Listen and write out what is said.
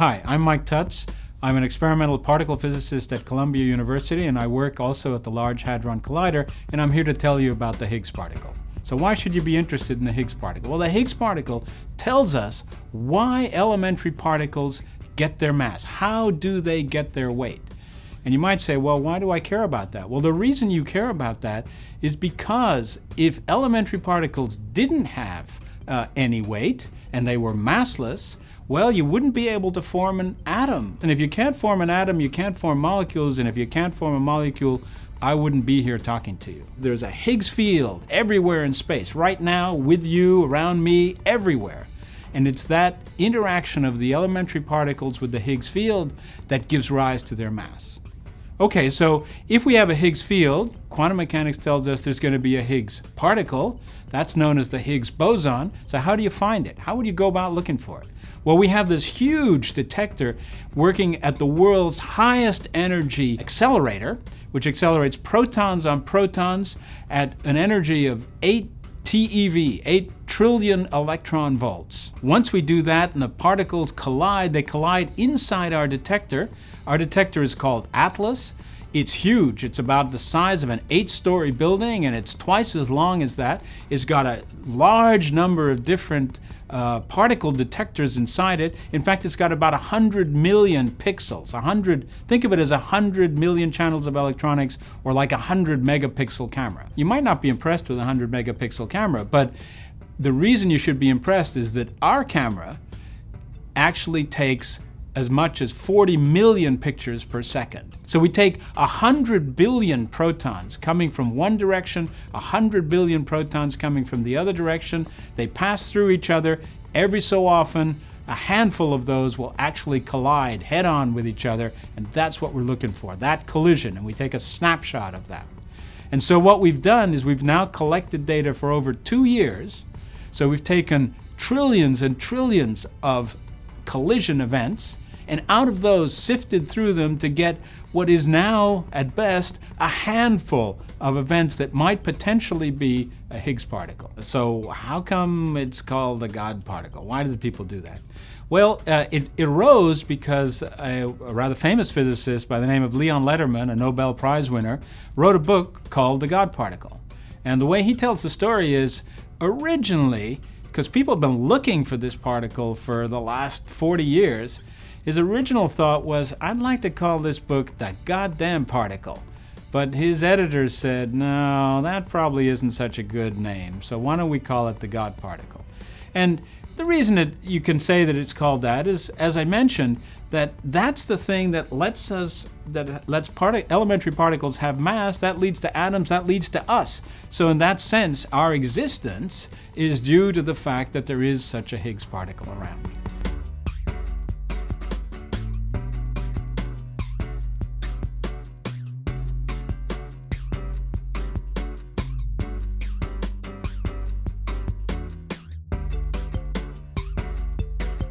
Hi, I'm Mike Tuts. I'm an experimental particle physicist at Columbia University, and I work also at the Large Hadron Collider, and I'm here to tell you about the Higgs particle. So why should you be interested in the Higgs particle? Well, the Higgs particle tells us why elementary particles get their mass. How do they get their weight? And you might say, well, why do I care about that? Well, the reason you care about that is because if elementary particles didn't have uh, any weight and they were massless, well, you wouldn't be able to form an atom. And if you can't form an atom, you can't form molecules. And if you can't form a molecule, I wouldn't be here talking to you. There's a Higgs field everywhere in space, right now, with you, around me, everywhere. And it's that interaction of the elementary particles with the Higgs field that gives rise to their mass. Okay, so if we have a Higgs field, quantum mechanics tells us there's going to be a Higgs particle. That's known as the Higgs boson. So how do you find it? How would you go about looking for it? Well, we have this huge detector working at the world's highest energy accelerator, which accelerates protons on protons at an energy of 8 TeV, 8 trillion electron volts. Once we do that and the particles collide, they collide inside our detector. Our detector is called ATLAS. It's huge. It's about the size of an eight-story building, and it's twice as long as that. It's got a large number of different uh, particle detectors inside it. In fact, it's got about 100 million pixels. 100, think of it as 100 million channels of electronics, or like a 100 megapixel camera. You might not be impressed with a 100 megapixel camera, but the reason you should be impressed is that our camera actually takes as much as 40 million pictures per second. So we take 100 billion protons coming from one direction, 100 billion protons coming from the other direction. They pass through each other. Every so often, a handful of those will actually collide head on with each other, and that's what we're looking for, that collision, and we take a snapshot of that. And so what we've done is we've now collected data for over two years. So we've taken trillions and trillions of collision events, and out of those sifted through them to get what is now, at best, a handful of events that might potentially be a Higgs particle. So how come it's called a God particle? Why did people do that? Well, uh, it, it, arose because a, a, rather famous physicist by the name of Leon Lederman, a Nobel Prize winner, wrote a book called The God Particle. And the way he tells the story is originally, because people have been looking for this particle for the last 40 years, his original thought was, I'd like to call this book The Goddamn Particle. But his editors said, no, that probably isn't such a good name, so why don't we call it The God Particle? And the reason that you can say that it's called that is, as I mentioned, that that's the thing that lets us, that lets part elementary particles have mass, that leads to atoms, that leads to us. So in that sense, our existence is due to the fact that there is such a Higgs particle around.